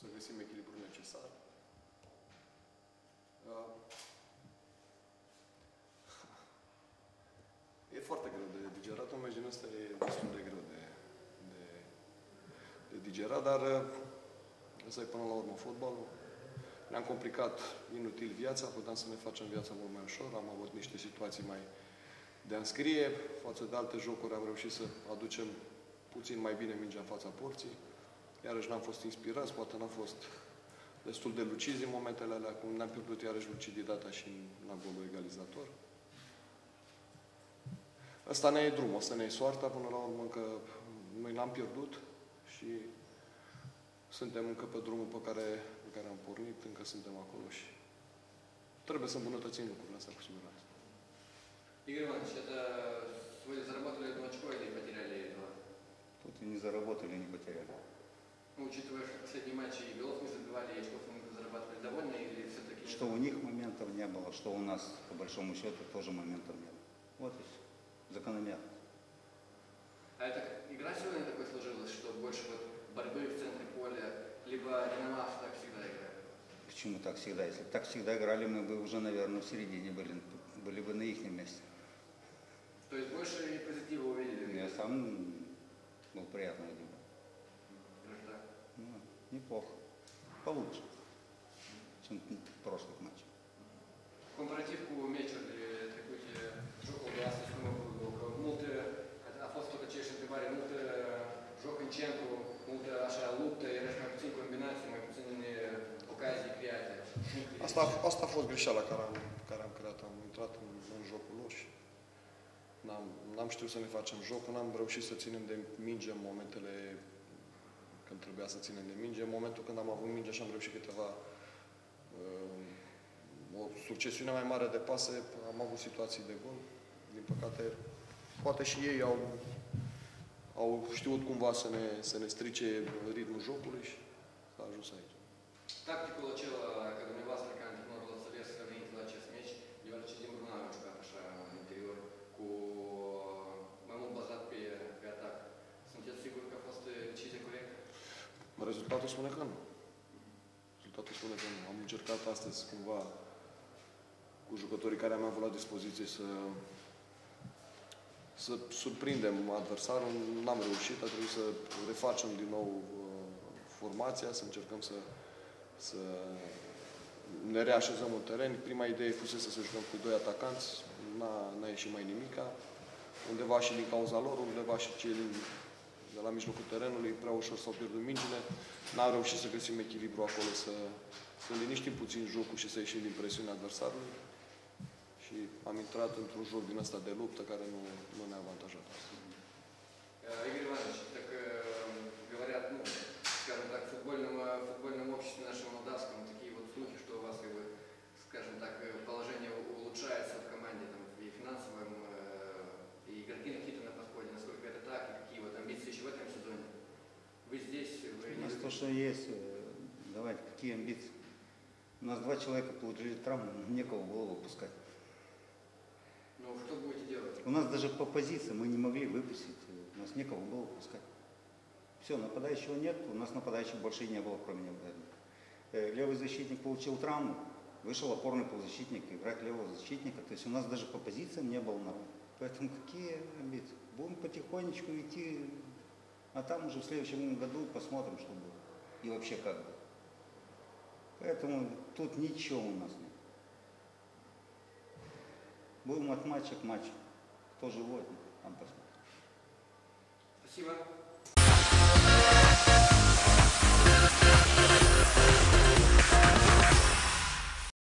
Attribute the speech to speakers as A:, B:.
A: să găsim echilibrul necesar. Uh, E foarte greu de digerat, un meci din ăsta e destul de greu de, de, de digerat, dar uh, ăsta e până la urmă fotbalul. Ne-am complicat inutil viața, puteam să ne facem viața mult mai ușor, am avut niște situații mai de înscrie, față de alte jocuri am reușit să aducem puțin mai bine mingea în fața porții. Iarăși n-am fost inspirați, poate n-am fost destul de lucizi în momentele alea, cum ne-am pierdut iarăși luciditatea și la golul egalizator. Ăsta ne e drumul, ăsta ne e soarta, până la urmă încă noi l-am pierdut și suntem încă pe drumul pe care, pe care am pornit, încă suntem acolo și trebuie să îmbunătățim lucrurile astea cu siguranță.
B: Игорь Иванович, это вы заработали одно очко потеряли. Ну, учитывая, что последние матчи и голов не забивали, и очков мы зарабатывали довольно, или все-таки...
C: Что у них моментов не было, что у нас, по большому счету, тоже моментов не было. Вот и все. Закономерно.
B: А это как, игра сегодня такой сложилась, что больше вот борьбы в центре поля, либо Динамас так всегда играет?
C: Почему так всегда? Если так всегда играли, мы бы уже, наверное, в середине были, были бы на их месте.
B: То есть больше и позитива увидели?
C: Я сам был приятно удивлен.
B: Даже так.
C: Ну, неплохо. Получше, чем в прошлых матчах.
B: Comparativ cu meciurile trecute, jocul de astăzi cum a făcut că multe, a fost tot aceeași întrebare, mult joc în centru, multă așa luptă, era și mai puțin combinații, mai puțin ocazii create.
A: Asta, asta a fost greșeala care am, care am creat. Am intrat în, în jocul lor și n-am, n-am știut să ne facem jocul, n-am reușit să ținem de minge în momentele când trebuia să ținem de minge. În momentul când am avut minge și am reușit câteva uh, o succesiune mai mare de pase, am avut situații de gol. Din păcate, poate și ei au, au știut cumva să ne, să ne strice ritmul jocului și s-a ajuns aici.
B: Tacticul acela, că dumneavoastră ca antrenor la Săvesc să veniți la acest meci, deoarece din Bruna a jucat așa în interior, cu mai mult bazat pe, pe atac. Sunteți sigur că a fost decizie corectă?
A: Rezultatul spune că nu. Rezultatul spune că nu. Am încercat astăzi cumva cu jucătorii care am avut la dispoziție să să surprindem adversarul. N-am reușit, a trebuit să refacem din nou uh, formația, să încercăm să, să ne reașezăm în teren. Prima idee fusese să jucăm cu doi atacanți, n-a, n-a ieșit mai nimica. Undeva și din cauza lor, undeva și cei din, de la mijlocul terenului, prea ușor s-au pierdut mingile. N-am reușit să găsim echilibru acolo, să, să liniștim puțin jocul și să ieșim din presiunea adversarului. Și am intrat într-un joc din ăsta de luptă care nu, nu ne-a avantajat.
B: Э,
C: то, что есть, э, давайте, какие амбиции? У нас два человека получили травму, некого было выпускать.
B: Ну, что будете делать?
C: У нас даже по позиции мы не могли выпустить, э, у нас некого было выпускать. Все, нападающего нет, у нас нападающих больше и не было, кроме него. Э, Левый защитник получил травму, вышел опорный полузащитник, играть левого защитника. То есть у нас даже по позициям не было нормы. Поэтому какие амбиции? Будем потихонечку идти, а там уже в следующем году посмотрим, что будет. И вообще как будет. Поэтому тут ничего у нас нет. Будем от матча к матчу. Кто живой, там посмотрим.
B: Спасибо.